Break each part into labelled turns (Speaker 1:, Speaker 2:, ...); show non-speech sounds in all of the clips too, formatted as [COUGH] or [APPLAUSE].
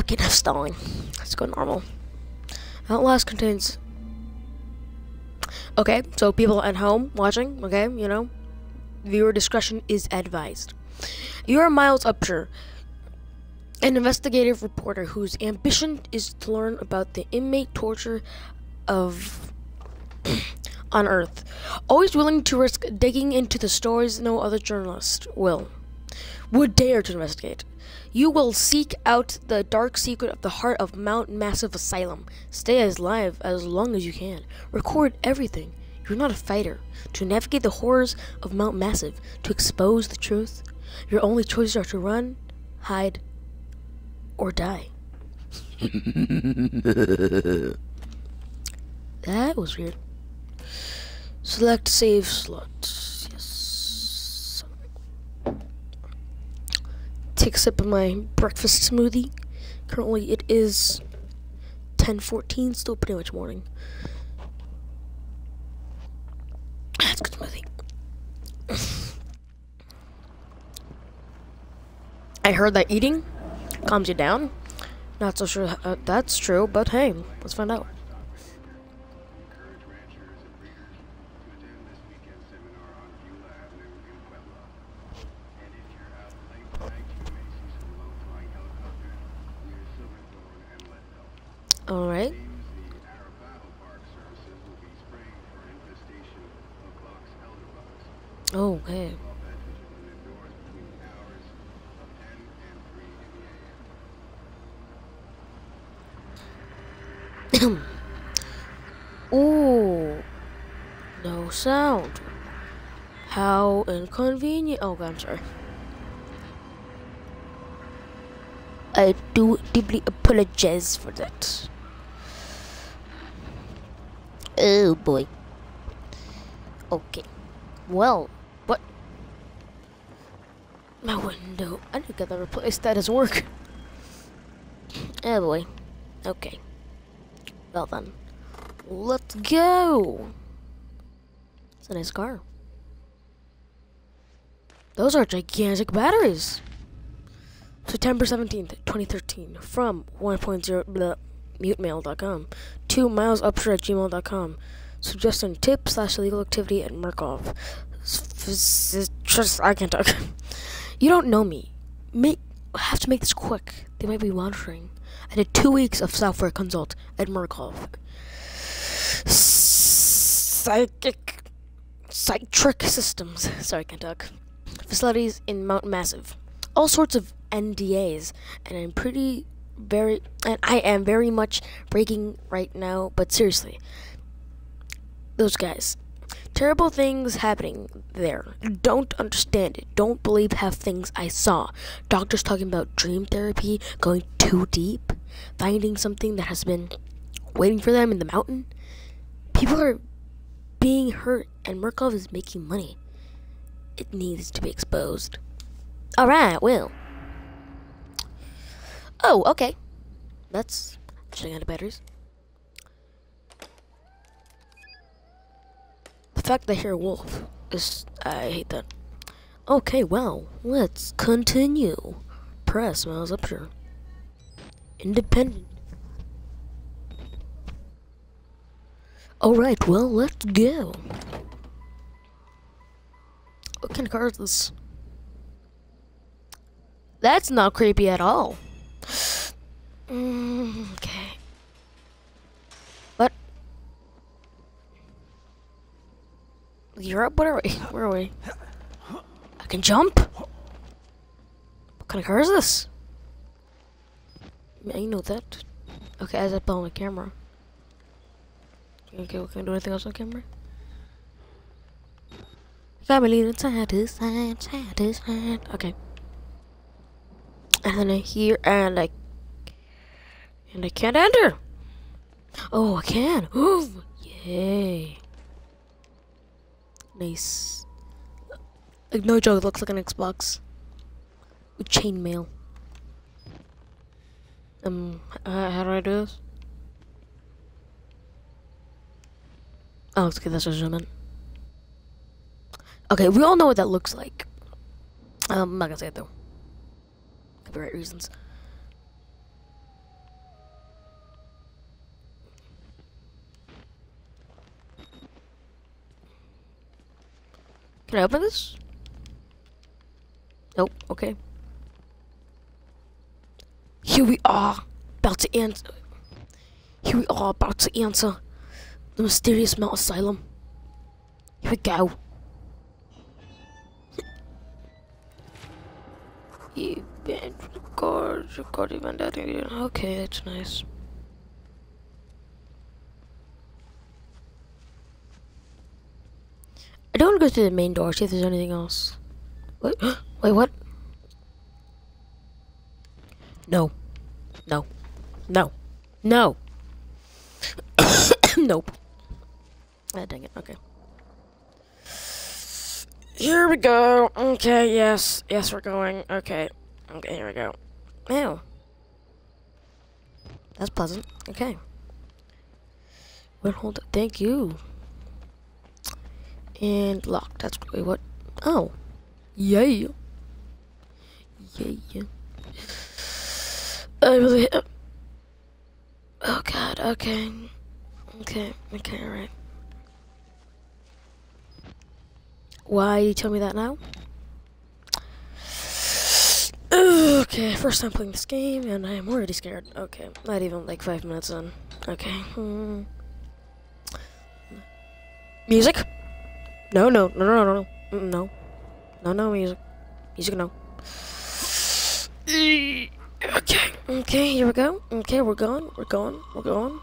Speaker 1: Okay, stalling. Let's go normal. Outlast contains. Okay, so people at home watching, okay, you know, viewer discretion is advised. You are Miles Upshur, an investigative reporter whose ambition is to learn about the inmate torture of [CLEARS THROAT] on Earth, always willing to risk digging into the stories no other journalist will would dare to investigate. You will seek out the dark secret of the heart of Mount Massive Asylum. Stay as live as long as you can. Record everything. You're not a fighter. To navigate the horrors of Mount Massive, to expose the truth, your only choices are to run, hide, or die. [LAUGHS] that was weird. Select save slot. Yes. Take sip of my breakfast smoothie. Currently it is 10:14, still pretty much morning. That's good smoothie. [LAUGHS] I heard that eating calms you down. Not so sure uh, that's true, but hey, let's find out. All right. Oh, okay. [COUGHS] Ooh. No sound. How inconvenient. Oh, God, I'm sorry. I do deeply apologize for that. Oh boy. Okay. Well, what? My window. I need to get that replaced. That doesn't work. Oh boy. Okay. Well then. Let's go. It's a nice car. Those are gigantic batteries. September 17th, 2013, from 1.0 mutemail.com to milesupshur at gmail.com. Suggesting tip slash illegal activity at. Just, I can't talk. [LAUGHS] You don't know me. Make, have to make this quick. They might be monitoring. I did two weeks of software consult at Murkoff. Psychic. Psychic systems. Sorry, I can't talk. Facilities in Mount Massive. All sorts of NDAs, and I'm pretty very, and I am very much breaking right now. But seriously, those guys, terrible things happening there. Don't understand it. Don't believe half things I saw. Doctors talking about dream therapy, going too deep, finding something that has been waiting for them in the mountain. People are being hurt, and Murkoff is making money. It needs to be exposed. Alright, well. Oh, okay. That's shutting out of batteries. The fact that I hear a wolf is. I hate that. Okay, well, let's continue. Press Miles here. Independent. Alright, well, let's go. What kind of car is this? That's not creepy at all. Mm, okay. What? Europe? Where are we? Where are we? I can jump? What kind of car is this? I know that. Okay, as I pull on the camera. Okay, we can do anything else on camera? Got me leaning side side, side. Okay. And then I hear, and I, and I can't enter. Oh, I can. [GASPS] Ooh, yay. Nice. Like, no joke, it looks like an Xbox. With chainmail. Um, uh, how do I do this? Oh, let's get this a zoom in. Okay, we all know what that looks like. Um, I'm not gonna say it though. Copyright reasons. Can I open this? Nope. Okay. Here we are, about to answer. Here we are, about to answer the mysterious Mount Asylum. Here we go. You been God, God, even that. Okay, that's nice. I don't want to go through the main door, see if there's anything else. Wait, [GASPS] wait, what? No. No. No. No. [COUGHS] nope. Ah, dang it. Okay. Here we go. Okay, yes. Yes, we're going. Okay. Okay, here we go. Ew. That's pleasant. Okay. Wait, hold up. Thank you. And lock. That's wait, what? Oh. Yeah. Yeah. [SIGHS] I really. Oh God. Okay. Okay. Okay. All right. Why you tell me that now? [SIGHS] Okay, first time playing this game, and I am already scared. Okay, not even like five minutes in. Okay. Hmm. Music? No, no, no, no, no, no, mm, no, no, no music. Music, no. Okay, okay, here we go. Okay, we're going, we're going, we're going.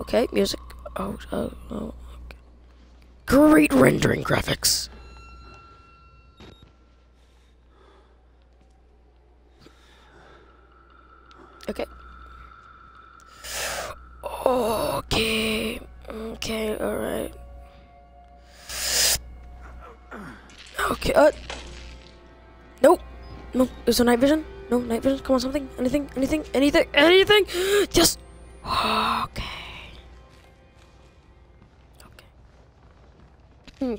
Speaker 1: Okay, music. Oh, oh, oh. Great rendering graphics. Okay. Okay. Okay, alright. Okay, uh. Nope. No, there's no night vision. No, night vision. Come on, something. Anything, anything, anything, anything. Just. Okay. Okay. [LAUGHS]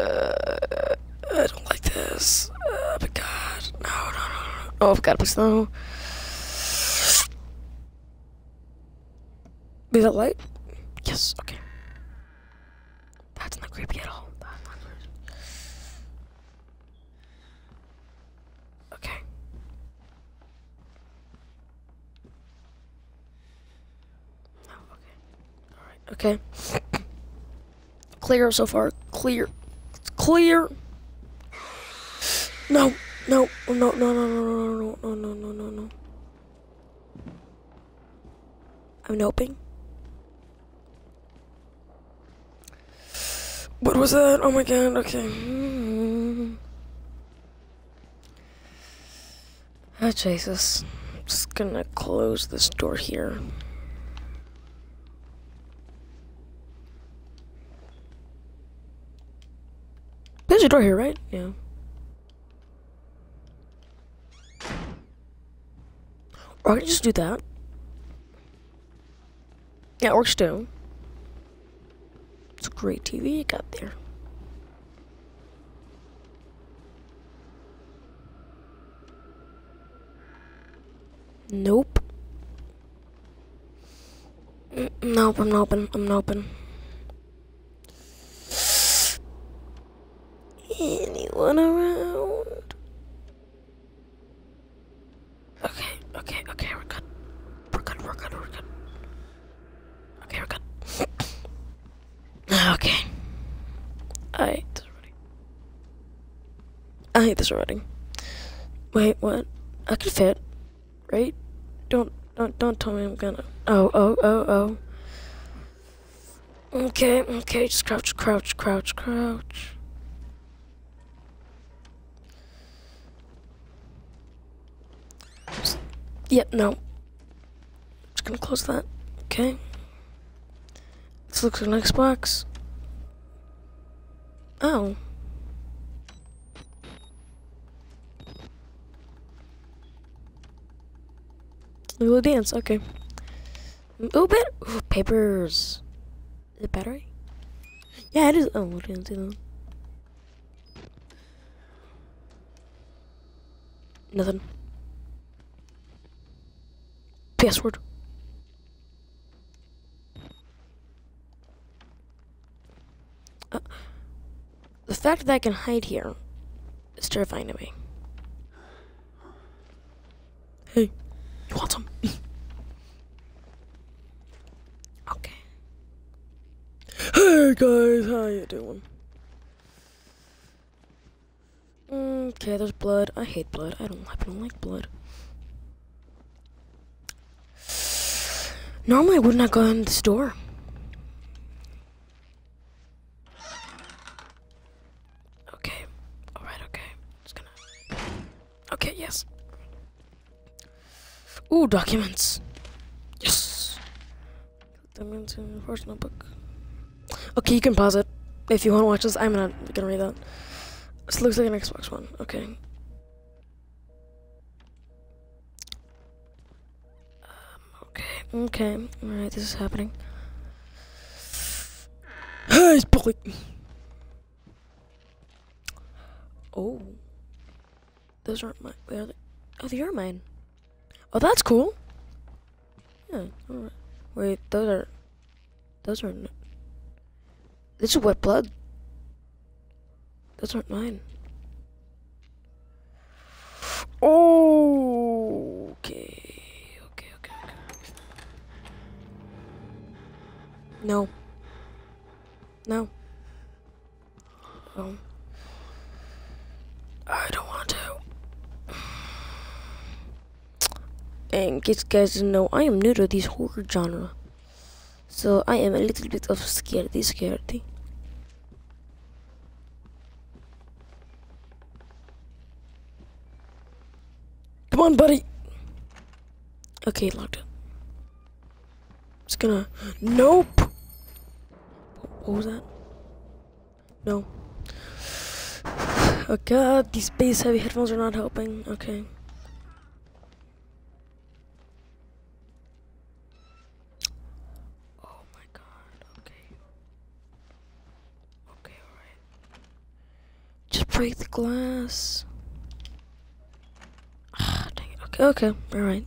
Speaker 1: uh, I don't like this. Oh my god. No, no, no, no. Oh, God, please no. Is that light? Yes, okay. That's not creepy at all. Okay. Oh, okay. Alright, okay. [CLEARS THROAT] Clear so far. Clear. It's clear. Oh, no, no, no, no, no, no, no, no, no, no, no, no. I'm hoping. Was that? Oh my god, okay. Oh, Jesus. I'm just gonna close this door here. There's a door here, right? Yeah. Or I can just do that. Yeah, it works too. It's a great TV you got there. Nope. Mm, nope, I'm open. I'm open. Anyone around? Okay, okay, okay, we're good. We're good, we're good, we're good. Okay, we're good. okay. I hate this already. I hate this already. Wait, what? I could fit, right? Don't, don't, don't tell me I'm gonna. Oh, oh, oh, oh. Okay, okay, just crouch, crouch, crouch, crouch. Yep, no. Just gonna close that. Okay. This looks like an Xbox. Oh. Little dance, okay. Oh, bit ooh, papers. Is it battery? Yeah, it is. Oh, we didn't do that. Nothing. Password. Uh, the fact that I can hide here is terrifying to me. You want some? Mm. okay. Hey guys, how you doing? Okay, there's blood. I hate blood. I don't. I don't like blood. Normally, I would not go in the door. Okay. Alright, okay. Just gonna. Okay, yes. Ooh, documents. Yes. Documents in first notebook. Okay, you can pause it. If you want to watch this, I'm not gonna read that. This looks like an Xbox One. Okay. Um, okay. Okay. Alright, this is happening. Hey, [SIGHS] it's. Oh. Those aren't. Where are they? Oh, they are mine. Oh, that's cool. Yeah. Alright. Wait, those are. Those aren't... This is wet blood. Those aren't mine. Oh, okay. Okay, okay, okay. No. No. No. I don't want to. And guys know, I am new to this horror genre. So I am a little bit of scaredy scaredy. Come on, buddy. Okay, locked it. Just gonna. Nope. What was that? No. Oh god, these bass heavy headphones are not helping. Okay. Oh my god, okay. Okay, alright. Just break the glass. Ah, dang it. Okay, okay, alright.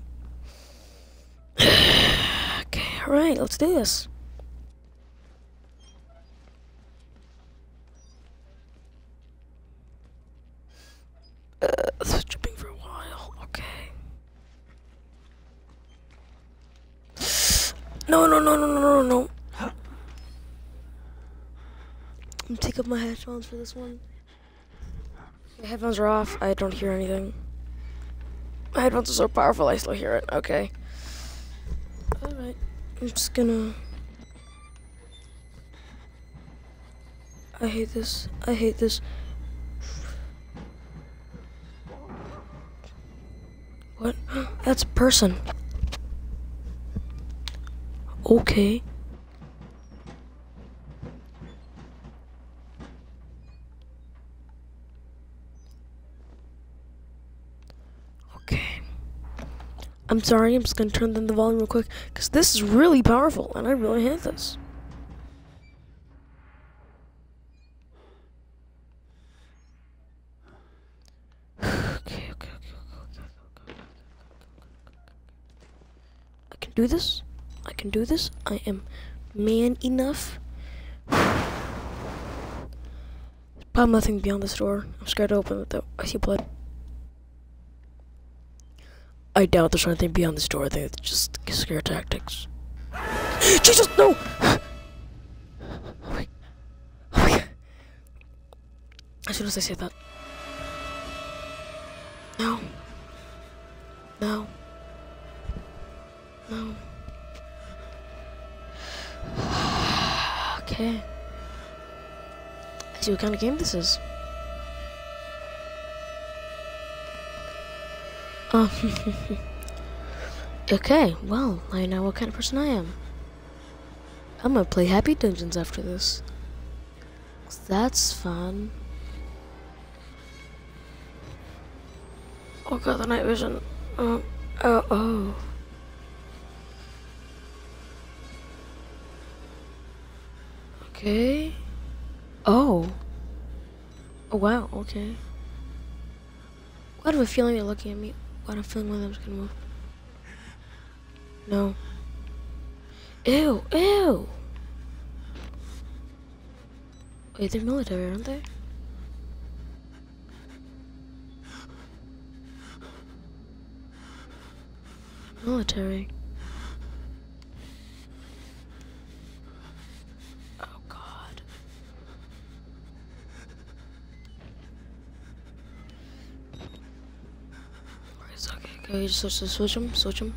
Speaker 1: [SIGHS] okay, alright, let's do this. This was tripping for a while. Okay. No, no, no, no, no, no, no. I'm take up my headphones for this one. My headphones are off. I don't hear anything. My headphones are so powerful, I still hear it. Okay. Alright. I'm just gonna. I hate this. I hate this. What? [GASPS] That's a person. Okay. I'm sorry, I'm just gonna turn down the volume real quick because this is really powerful and I really hate this. okay, okay, okay, okay. I can do this. I can do this. I am man enough. Probably nothing beyond this door. I'm scared to open it though. I see blood. I doubt there's anything beyond this door. I think it's just scare tactics. [GASPS] Jesus, no! Oh my, oh my God. As soon as I say that. No. No. No. [SIGHS] okay. I see what kind of game this is. Um. [LAUGHS] okay, well, I know what kind of person I am. I'm gonna play Happy Dungeons after this. That's fun. Oh god, the night vision. Oh, oh. Okay. Oh. Oh wow, okay. What have a feeling they're looking at me got a feeling my them's gonna move. No. Ew, ew! Wait, they're military, aren't they? Military. Okay, just switch, switch them, switch them.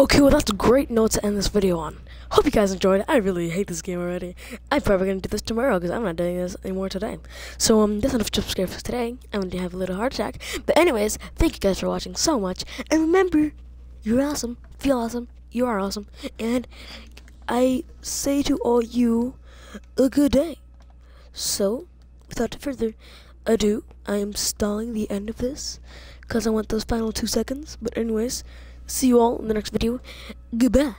Speaker 1: Okay, well that's a great note to end this video on. Hope you guys enjoyed. I really hate this game already. I'm probably gonna do this tomorrow because I'm not doing this anymore today. So um, that's enough jump scares for today. I'm gonna have a little heart attack. But anyways, thank you guys for watching so much. And remember, you're awesome. Feel awesome. You are awesome. And I say to all you, a good day. So, without further ado, I am stalling the end of this because I want those final two seconds. But anyways, see you all in the next video. Goodbye.